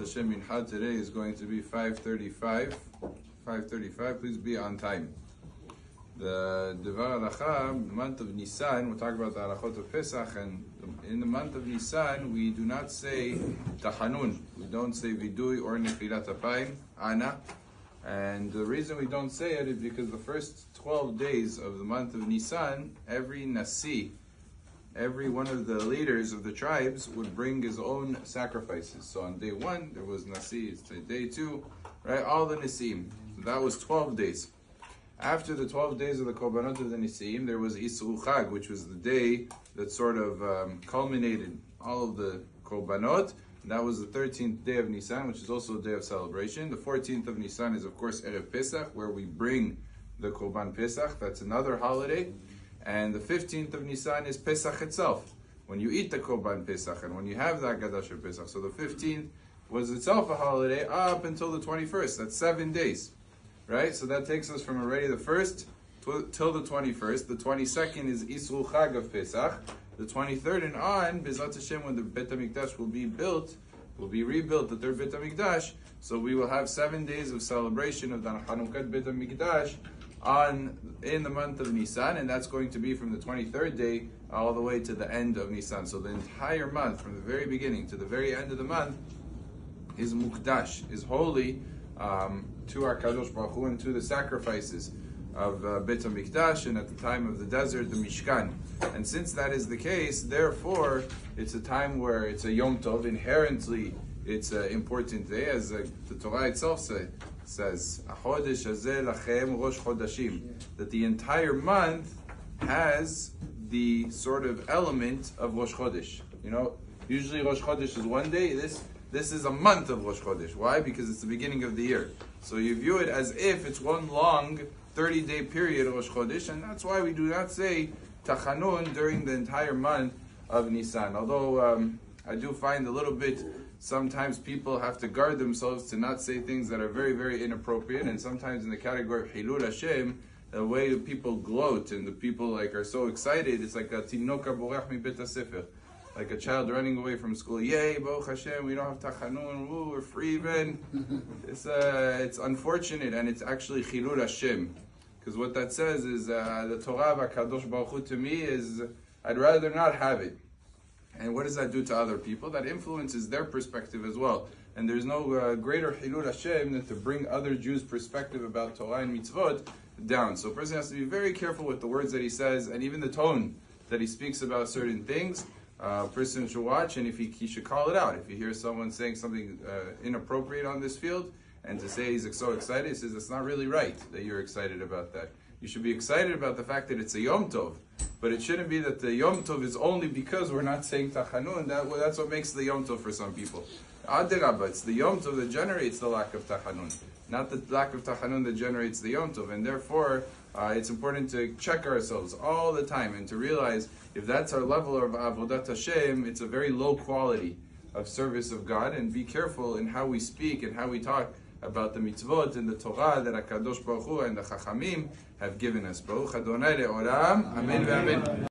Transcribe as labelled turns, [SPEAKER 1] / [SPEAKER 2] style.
[SPEAKER 1] Hashem Mincha today is going to be 5.35. 5.35, please be on time. The Devar Halacha, the month of Nisan, we'll talk about the Halachot of Pesach, and in the month of Nisan, we do not say Tachanun. We don't say Vidui or Nechilat Apayim, Ana. And the reason we don't say it is because the first 12 days of the month of Nisan, every Nasi, every one of the leaders of the tribes would bring his own sacrifices. So on day one, there was Nasi, day two, right? All the Nisim. So that was 12 days. After the 12 days of the Korbanot of the Nisim, there was Isru Chag, which was the day that sort of um, culminated all of the Korbanot. And that was the 13th day of Nisan, which is also a day of celebration. The 14th of Nisan is, of course, Erev Pesach, where we bring the Korban Pesach. That's another holiday. And the 15th of Nisan is Pesach itself, when you eat the Korban Pesach and when you have the Agadash of Pesach. So the 15th was itself a holiday up until the 21st. That's seven days, right? So that takes us from already the 1st till the 21st. The 22nd is Isru Chag of Pesach. The 23rd and on, B'ezrat Hashem, when the Bet HaMikdash will be built, will be rebuilt, the third Bet HaMikdash, so we will have seven days of celebration of the Hanukkah Bet HaMikdash on in the month of Nisan, and that's going to be from the 23rd day all the way to the end of Nisan. So the entire month, from the very beginning to the very end of the month, is Mukdash, is holy um, to our Kadosh Baruch Hu and to the sacrifices of uh, Bet HaMikdash, and at the time of the desert, the Mishkan. And since that is the case, therefore, it's a time where it's a Yom Tov, inherently it's an important day, as uh, the Torah itself say, says, Rosh Chodashim, that the entire month has the sort of element of Rosh Chodesh. You know, usually Rosh Chodesh is one day. This this is a month of Rosh Chodesh. Why? Because it's the beginning of the year. So you view it as if it's one long 30 day period of Rosh Chodesh, and that's why we do not say Tachanun during the entire month of Nisan. Although um, I do find a little bit sometimes people have to guard themselves to not say things that are very, very inappropriate, and sometimes in the category of Hilul Hashem, the way people gloat and the people like are so excited, it's like a tinoka mi like a child running away from school. Yay, Baruch Hashem, we don't have tachanun, woo, we're free even. it's, uh, it's unfortunate and it's actually chilul Hashem. Because what that says is uh, the Torah of HaKadosh Baruch Hu to me is, I'd rather not have it. And what does that do to other people? That influences their perspective as well. And there's no uh, greater Hilul Hashem than to bring other Jews' perspective about Torah and mitzvot down. So a person has to be very careful with the words that he says and even the tone that he speaks about certain things. Uh, a person should watch and if he, he should call it out. If you hear someone saying something uh, inappropriate on this field, and to say he's so excited, he says it's not really right that you're excited about that. You should be excited about the fact that it's a Yom Tov. But it shouldn't be that the Yom Tov is only because we're not saying Tachanun. That, well, that's what makes the Yom Tov for some people. Adirabba, it's the Yom Tov that generates the lack of Tachanun, not the lack of Tachanun that generates the Yom Tov. And therefore, uh, it's important to check ourselves all the time and to realize if that's our level of Avodat Hashem, it's a very low quality of service of God. And be careful in how we speak and how we talk about the mitzvot and the Torah that HaKadosh Baruch Hu and the Chachamim have given us. Baruch Adonai Le'olam. Amen ve'amen.